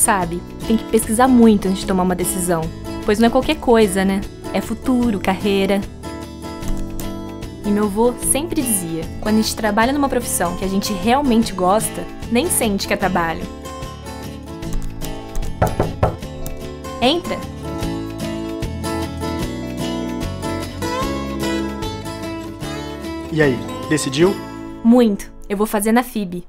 Sabe, tem que pesquisar muito antes de tomar uma decisão. Pois não é qualquer coisa, né? É futuro, carreira. E meu avô sempre dizia: quando a gente trabalha numa profissão que a gente realmente gosta, nem sente que é trabalho. Entra! E aí, decidiu? Muito. Eu vou fazer na FIB.